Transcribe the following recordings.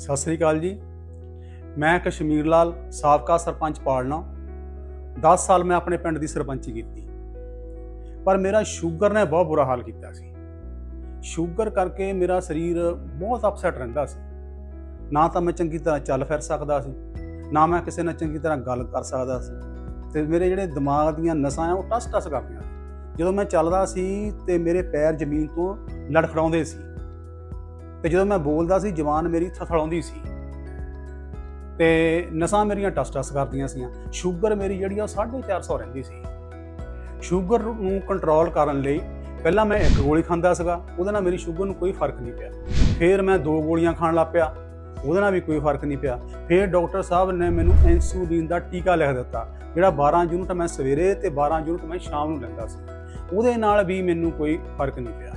ਸਤਿ ਸ੍ਰੀ ਅਕਾਲ ਜੀ। ਮੈਂ ਕਸ਼ਮੀਰ ਲਾਲ, ਸਾਬਕਾ ਸਰਪੰਚ ਪਾਲਣਾ 10 ਸਾਲ ਮੈਂ ਆਪਣੇ ਪਿੰਡ ਦੀ ਸਰਪੰਚੀ ਕੀਤੀ। ਪਰ ਮੇਰਾ ਸ਼ੂਗਰ ਨੇ ਬਹੁਤ ਬੁਰਾ ਹਾਲ ਕੀਤਾ ਸੀ। ਸ਼ੂਗਰ ਕਰਕੇ ਮੇਰਾ ਸਰੀਰ ਬਹੁਤ ਅਪਸੈਟ ਰਹਿੰਦਾ ਸੀ। ਨਾ ਤਾਂ ਮੈਂ ਚੰਗੀ ਤਰ੍ਹਾਂ ਚੱਲ ਫਿਰ ਸਕਦਾ ਸੀ, ਨਾ ਮੈਂ ਕਿਸੇ ਨਾਲ ਚੰਗੀ ਤਰ੍ਹਾਂ ਗੱਲ ਕਰ ਸਕਦਾ ਸੀ। ਤੇ ਮੇਰੇ ਜਿਹੜੇ ਦਿਮਾਗ ਦੀਆਂ ਨਸਾਂ ਆ, ਉਹ ਟਸ ਟਸ ਕਰਦੀਆਂ ਜਦੋਂ ਮੈਂ ਚੱਲਦਾ ਸੀ ਤੇ ਮੇਰੇ ਪੈਰ ਜ਼ਮੀਨ ਤੋਂ ਲੜਖੜਾਉਂਦੇ ਸੀ। ਤੇ ਜਦੋਂ ਮੈਂ ਬੋਲਦਾ ਸੀ ਜ਼ਬਾਨ ਮੇਰੀ ਥਥੜਾਉਂਦੀ ਸੀ। ਤੇ ਨਸਾਂ ਮੇਰੀਆਂ ਟਸ ਟਸ ਕਰਦੀਆਂ ਸੀਆਂ। ਸ਼ੂਗਰ ਮੇਰੀ ਜਿਹੜੀ ਆ, ਉਹ 450 ਰਹਿੰਦੀ ਸੀ। ਸ਼ੂਗਰ ਨੂੰ ਕੰਟਰੋਲ ਕਰਨ ਲਈ ਪਹਿਲਾਂ ਮੈਂ ਇੱਕ ਗੋਲੀ ਖਾਂਦਾ ਸੀਗਾ। ਉਹਦੇ ਨਾਲ ਮੇਰੀ ਸ਼ੂਗਰ ਨੂੰ ਕੋਈ ਫ਼ਰਕ ਨਹੀਂ ਪਿਆ। ਫਿਰ ਮੈਂ ਦੋ ਗੋਲੀਆਂ ਖਾਣ ਲੱਗ ਪਿਆ। ਉਹਦੇ ਨਾਲ ਵੀ ਕੋਈ ਫ਼ਰਕ ਨਹੀਂ ਪਿਆ। ਫਿਰ ਡਾਕਟਰ ਸਾਹਿਬ ਨੇ ਮੈਨੂੰ ਇਨਸੂਲਿਨ ਦਾ ਟੀਕਾ ਲਿਖ ਦਿੱਤਾ, ਜਿਹੜਾ 12 ਯੂਨਿਟ ਮੈਂ ਸਵੇਰੇ ਤੇ 12 ਯੂਨਿਟ ਮੈਂ ਸ਼ਾਮ ਨੂੰ ਲੈਂਦਾ ਸੀ। ਉਹਦੇ ਨਾਲ ਵੀ ਮੈਨੂੰ ਕੋਈ ਫ਼ਰਕ ਨਹੀਂ ਪਿਆ।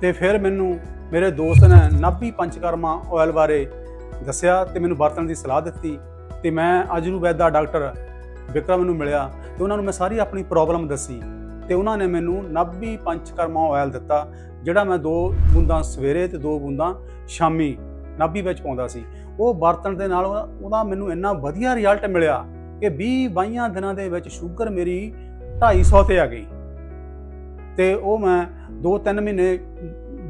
ਤੇ ਫਿਰ ਮੈਨੂੰ ਮੇਰੇ ਦੋਸਤ ਨੇ ਨਾਭੀ ਪੰਚਕਰਮਾ ਆਇਲ ਬਾਰੇ ਦੱਸਿਆ ਤੇ ਮੈਨੂੰ ਵਰਤਣ ਦੀ ਸਲਾਹ ਦਿੱਤੀ ਤੇ ਮੈਂ ਆਯੁਰਵੈਦ ਦਾ ਡਾਕਟਰ ਵਿਕਰਮ ਨੂੰ ਮਿਲਿਆ ਤੇ ਉਹਨਾਂ ਨੂੰ ਮੈਂ ਸਾਰੀ ਆਪਣੀ ਪ੍ਰੋਬਲਮ ਦੱਸੀ ਤੇ ਉਹਨਾਂ ਨੇ ਮੈਨੂੰ ਨਾਭੀ ਪੰਚਕਰਮਾ ਆਇਲ ਦਿੱਤਾ, ਜਿਹੜਾ ਮੈਂ ਦੋ ਬੂੰਦਾਂ ਸਵੇਰੇ ਤੇ ਦੋ ਬੂੰਦਾਂ ਸ਼ਾਮੀ ਨਾਭੀ ਵਿੱਚ ਪਾਉਂਦਾ ਸੀ। ਉਹ ਵਰਤਣ ਦੇ ਨਾਲ ਉਹਦਾ- ਉਹਦਾ ਮੈਨੂੰ ਇੰਨਾ ਵਧੀਆ ਰਿਜ਼ਲਟ ਮਿਲਿਆ ਕਿ 20 22 ਦਿਨਾਂ ਦੇ ਵਿੱਚ ਸ਼ੂਗਰ ਮੇਰੀ 250 ਤੇ ਆ ਗਈ। ਤੇ ਉਹ ਮੈਂ 2-3 ਮਹੀਨੇ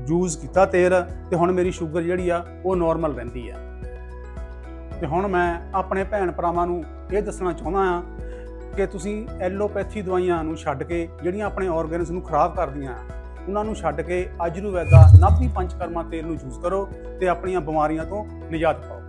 ਯੂਜ਼ ਕੀਤਾ ਤੇਲ ਤੇ ਹੁਣ ਮੇਰੀ ਸ਼ੂਗਰ ਜਿਹੜੀ ਆ ਉਹ ਨਾਰਮਲ ਰਹਿੰਦੀ ਆ। ਤੇ ਹੁਣ ਮੈਂ ਆਪਣੇ ਭੈਣ ਭਰਾਵਾਂ ਨੂੰ ਇਹ ਦੱਸਣਾ ਚਾਹੁੰਦਾ ਆ ਕਿ ਤੁਸੀਂ ਐਲੋਪੈਥੀ ਦਵਾਈਆਂ ਨੂੰ ਛੱਡ ਕੇ ਜਿਹੜੀਆਂ ਆਪਣੇ ਆਰਗਨਸ ਨੂੰ ਖਰਾਬ ਕਰਦੀਆਂ ਆ ਉਹਨਾਂ ਨੂੰ ਛੱਡ ਕੇ ਆਯੁਰਵੈਦਾ ਨਾਭੀ ਪੰਚਕਰਮਾ ਤੇਲ ਨੂੰ ਯੂਜ਼ ਕਰੋ ਤੇ ਆਪਣੀਆਂ ਬਿਮਾਰੀਆਂ ਤੋਂ ਨਿਜਾਤ ਪਾਓ।